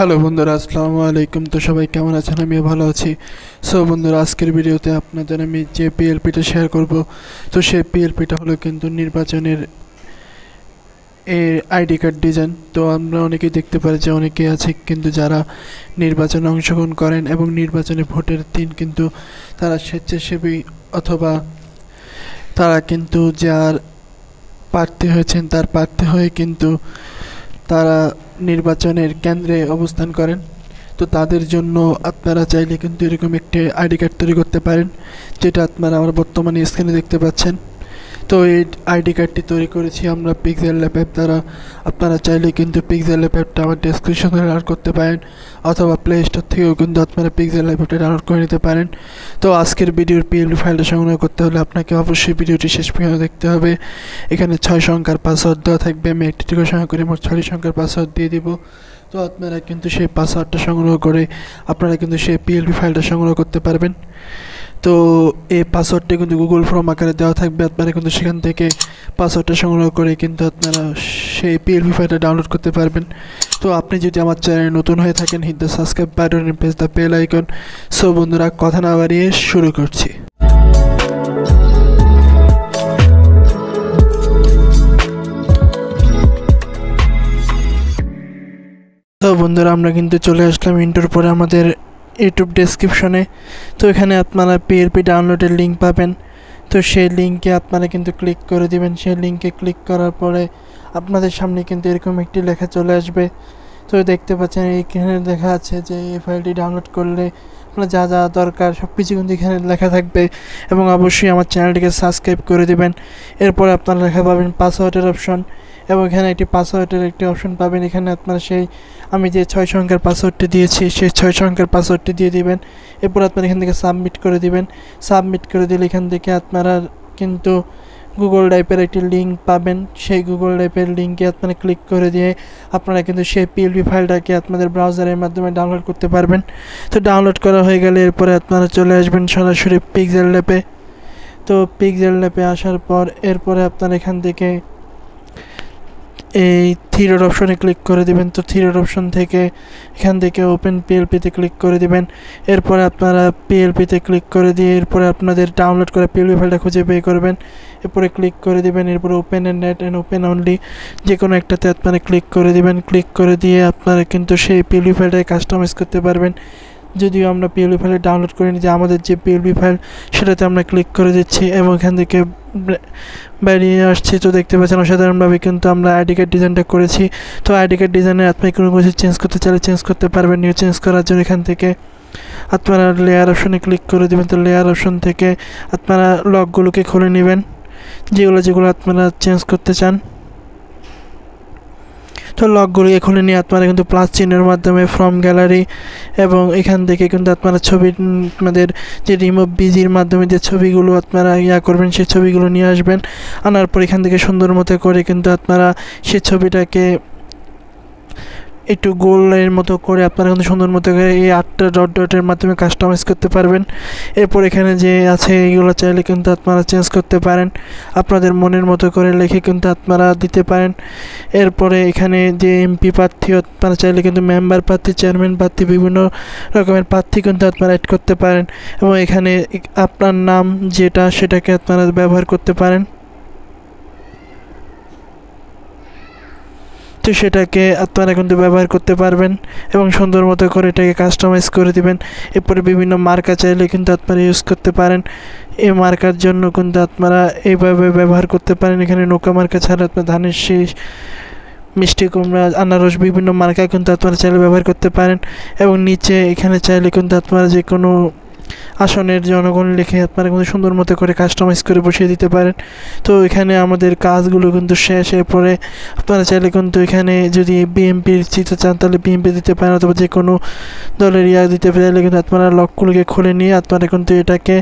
Hello বন্ধুরা, আসসালামু আলাইকুম। তো সবাই কেমন আছেন? আমি ভালো আছি। সো বন্ধুরা, আজকের ভিডিওতে আপনাদের আমি যে পিএলপিটা শেয়ার করব, তো সেই পিএলপিটা হলো কিন্তু নির্বাচনের এর আইডি কার্ড ডিজাইন তো আমরা অনেকেই দেখতে পারি যে অনেকেই আছে কিন্তু যারা নির্বাচনে অংশগ্রহণ করেন এবং নির্বাচনে ভোটের দিন কিন্তু তারা স্বেচ্ছাসেবী অথবা তারা কিন্তু যার প্রার্থী হয়েছেন, তার প্রার্থী হয়ে কিন্তু তারা নির্বাচনের কেন্দ্রে অবস্থান করেন। তো তাদের জন্য আপনারা চাইলে কিন্তু এরকম একটি আইডি কার্ড তৈরি করতে পারেন, যেটা আপনারা আমার বর্তমানে স্ক্রিনে দেখতে পাচ্ছেন। তো এই আইডি কার্ডটি তৈরি করেছি আমরা পিক্সেল ল্যাপ অ্যাপ দ্বারা। আপনারা চাইলে কিন্তু পিক্সেল ল্যাপ অ্যাপটা আমার ডেসক্রিপশনে ডাউনলোড করতে পারেন, অথবা প্লে স্টোর থেকেও কিন্তু আপনারা পিক্সেল ল্যাপ অ্যাপটা ডাউনলোড করে নিতে পারেন। তো আজকের ভিডিওর পিএলপি ফাইলটা সংগ্রহ করতে হলে আপনাকে অবশ্যই ভিডিওটি শেষ পর্যন্ত দেখতে হবে। এখানে ছয় সংখ্যার পাসওয়ার্ড দেওয়া থাকবে, আমি একটি টিকা সংখ্যা করে মোট ছয়টি সংখ্যার পাসওয়ার্ড দিয়ে দিব। তো আপনারা কিন্তু সেই পাসওয়ার্ডটা সংগ্রহ করে আপনারা কিন্তু সেই পিএলপি ফাইলটা সংগ্রহ করতে পারবেন। তো এই পাসওয়ার্ডটা কিন্তু গুগল ফর্ম আকারে দেওয়া থাকবে। আপনারা কিন্তু সেখান থেকে পাসওয়ার্ডটা সংগ্রহ করে কিন্তু আপনারা সেই পিএলপি ফাইলটা ডাউনলোড করতে পারবেন। তো আপনি যদি আমার চ্যানেলে নতুন হয়ে থাকেন hit the subscribe button press the bell icon so বন্ধুরা, কথা না বাড়িয়ে শুরু করছি। তো বন্ধুরা, আমরা কিন্তু চলে আসলাম ইন্টোর পরে আমাদের ইউটিউব ডেসক্রিপশনে তো এখানে আপনারা পিএলপি ডাউনলোডের লিঙ্ক পাবেন। তো সেই লিঙ্কে আপনারা কিন্তু ক্লিক করে দিবেন। সেই লিঙ্কে ক্লিক করার পরে আপনাদের সামনে কিন্তু এরকম একটি লেখা চলে আসবে। তো দেখতে পাচ্ছেন এইখানে লেখা আছে যে, এই ফাইলটি ডাউনলোড করলে আপনার যা যা দরকার সব কিছু কিন্তু এখানে লেখা থাকবে। এবং অবশ্যই আমার চ্যানেলটিকে সাবস্ক্রাইব করে দিবেন। এরপর আপনারা লেখা পাবেন পাসওয়ার্ডের অপশন এবং এখানে একটি পাসওয়ার্ডের একটি অপশন পাবেন। এখানে আপনারা সেই, আমি যে ছয় সংখ্যার পাসওয়ার্ডটি দিয়েছি, সেই ছয় সংখ্যার পাসওয়ার্ডটি দিয়ে দিবেন। এরপর আপনারা এখান থেকে সাবমিট করে দিবেন। সাবমিট করে দিলে এখান থেকে আপনারা কিন্তু গুগল ড্রাইভের একটি লিঙ্ক পাবেন। সেই গুগল ড্রাইভের লিঙ্কে আপনারা ক্লিক করে দিয়ে আপনারা কিন্তু সেই পিএলপি ফাইলটাকে আপনাদের ব্রাউজারের মাধ্যমে ডাউনলোড করতে পারবেন। তো ডাউনলোড করা হয়ে গেলে এরপরে আপনারা চলে আসবেন সরাসরি পিক্সেল ল্যাপে তো পিক্সেল ল্যাপে আসার পর এরপরে আপনারা এখান থেকে এই থ্রিডট অপশনে ক্লিক করে দিবেন। তো থ্রিডট অপশন থেকে এখান থেকে ওপেন পিএলপিতে ক্লিক করে দিবেন। এরপরে আপনারা পিএলপিতে ক্লিক করে দিয়ে এরপরে আপনাদের ডাউনলোড করা পিএলপি ফাইলটা খুঁজে বের করবেন। এরপরে ক্লিক করে দিবেন। এরপরে open and net and open only যে কোনো একটাতে আপনারা ক্লিক করে দিবেন। ক্লিক করে দিয়ে আপনারা কিন্তু সেই পিএলপি ফাইলটাকে কাস্টমাইজ করতে পারবেন। যদিও আমরা পিএলপি ফাইল ডাউনলোড করে নিই যে আমাদের যে পিএলপি ফাইল সেটাতে আমরা ক্লিক করে দিচ্ছি এবং এখান থেকে বেরিয়ে আসছি। তো দেখতে পাচ্ছেন অসাধারণভাবে কিন্তু আমরা আইডি কার্ড ডিজাইনটা করেছি। তো আইডি কার্ড ডিজাইনের আপনি কোনো কিছু চেঞ্জ করতে চাইলে চেঞ্জ করতে পারবেন নিউ চেঞ্জ করার জন্য এখান থেকে। আপনারা লেয়ার অপশনে ক্লিক করে দেবেন, তো লেয়ার অপশন থেকে আপনারা লকগুলোকে খুলে নেবেন, যেগুলো যেগুলো আপনারা চেঞ্জ করতে চান। তো লকগুলি এখানে নিয়ে আপনারা কিন্তু প্লাস চিহ্নের মাধ্যমে ফ্রম গ্যালারি এবং এখান থেকে কিন্তু আপনারা ছবি আপনাদের যে রিমুভ বিজির মাধ্যমে যে ছবিগুলো আপনারা ইয়া করবেন, সেই ছবিগুলো নিয়ে আসবেন। আনার পর এখান থেকে সুন্দর মতো করে কিন্তু আপনারা সেই ছবিটাকে একটু গোলের মতো করে আপনারা কিন্তু সুন্দর মতো করে এই আটটা ডট ডটের মাধ্যমে কাস্টমাইজ করতে পারবেন। এরপর এখানে যে আছে এগুলো চাইলে কিন্তু আপনারা চেঞ্জ করতে পারেন। আপনাদের মনের মতো করে লিখে কিন্তু আপনারা দিতে পারেন। এরপরে এখানে যে এমপি প্রার্থী আপনারা চাইলে কিন্তু মেম্বার প্রার্থী চেয়ারম্যান প্রার্থী, বিভিন্ন রকমের প্রার্থী কিন্তু আপনারা অ্যাড করতে পারেন। এবং এখানে আপনার নাম যেটা সেটাকে আপনারা ব্যবহার করতে পারেন। তো সেটাকে আপনারা কিন্তু ব্যবহার করতে পারবেন এবং সুন্দর মতো করে এটাকে কাস্টমাইজ করে দিবেন। এরপরে বিভিন্ন মার্কা চাইলে কিন্তু আপনারা ইউজ করতে পারেন। এই মার্কার জন্য কিন্তু আপনারা এইভাবে ব্যবহার করতে পারেন। এখানে নৌকা মার্কা ছাড়া আপনার ধানের শীষ, মিষ্টি কুমড়া, আনারস বিভিন্ন মার্কা কিন্তু আপনারা চাইলে ব্যবহার করতে পারেন। এবং নিচে এখানে চাইলে কিন্তু আপনারা যে কোনো আসনের জনগণ লিখে আপনারা কিন্তু সুন্দর মতো করে কাস্টমাইজ করে বসিয়ে দিতে পারেন। তো এখানে আমাদের কাজগুলো কিন্তু শেষ, এরপরে আপনারা চাইলে কিন্তু এখানে যদি বিএমপির চিত্র চান, তাহলে বিএমপি দিতে পারেন অথবা যে কোনো দলের ইয়া দিতে চাইলে কিন্তু আপনারা লকগুলোকে খুলে নিয়ে আপনারা কিন্তু এটাকে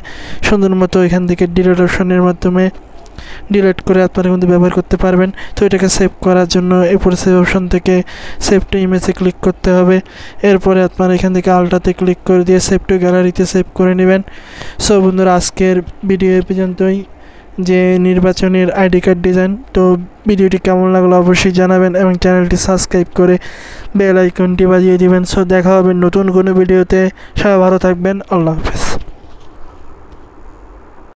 সুন্দর মতো এখান থেকে ডিলেট অপশনের মাধ্যমে ডিলিট করে আপনারা কিন্তু ব্যবহার করতে পারবেন। তো এটাকে সেভ করার জন্য এরপরে সেভ অপশন থেকে সেভ টু ইমেজে ক্লিক করতে হবে। এরপরে আপনারা এখান থেকে আলটাতে ক্লিক করে দিয়ে সেভ টু গ্যালারিতে সেভ করে নেবেন। সো বন্ধুরা, আজকের ভিডিও এ পর্যন্তই। যে নির্বাচনের আইডি কার্ড ডিজাইন তো ভিডিওটি কেমন লাগল অবশ্যই জানাবেন এবং চ্যানেলটি সাবস্ক্রাইব করে বেল আইকনটি বাজিয়ে দিবেন। সো দেখা হবে নতুন কোনো ভিডিওতে সবাই ভালো থাকবেন। আল্লাহ হাফেজ।